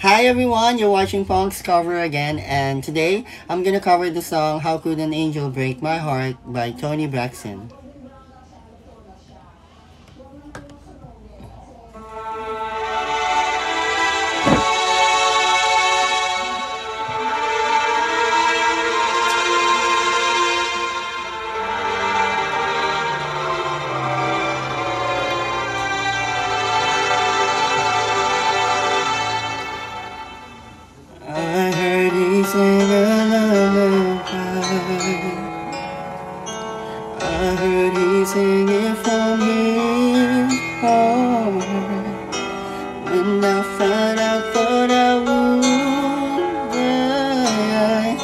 Hi everyone, you're watching Pong's cover again and today I'm gonna cover the song How Could an Angel Break My Heart by Toni Braxton. Sing a lullaby. I heard he sing it from his heart. When I found out, thought I would die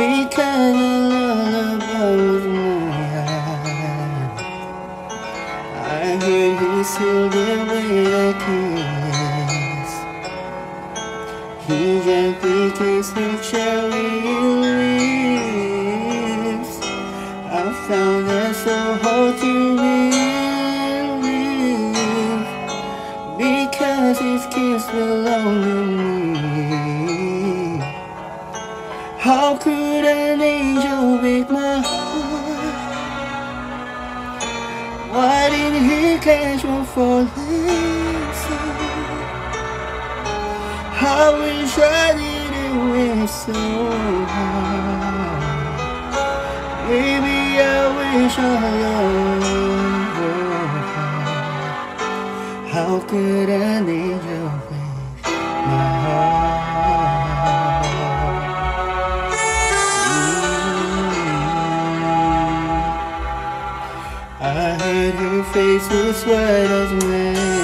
because the lullaby was mine. I heard he sealed it cherry lips. I found that so hard to believe because his kiss belonged to me. How could an angel break my heart? Why didn't he catch me falling soul? I wish I didn't wait so hard. Maybe I wish I loved her. How could an angel break my heart? I heard her face was white as rain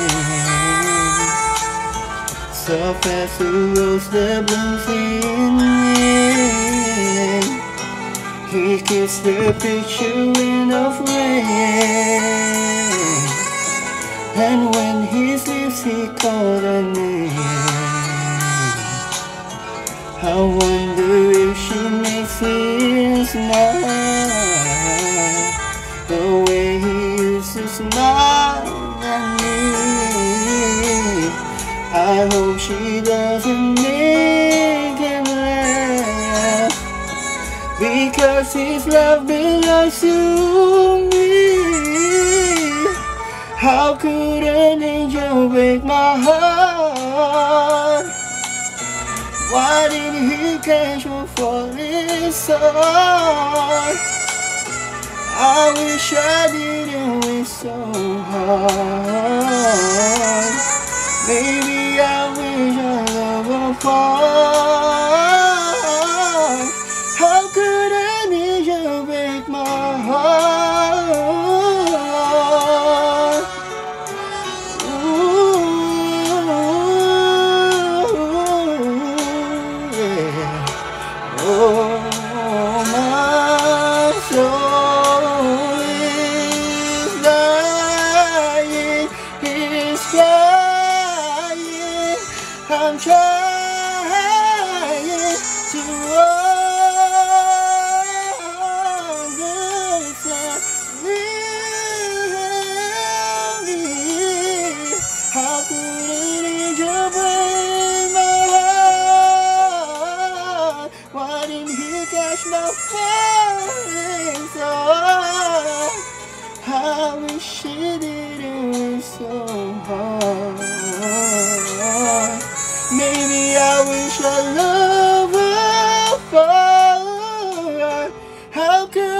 soft as the rose that blooms in. He kissed the picture in a frame, and when his lips he called her name. I wonder if she makes him smile the way he used to smile she doesn't make him laugh because his love belongs to me. How could an angel break my heart? Why did he catch my falling star? I wish I didn't wait so hard. Love He catch my falling star? I wish he didn't so hard. Maybe I wish I love her How could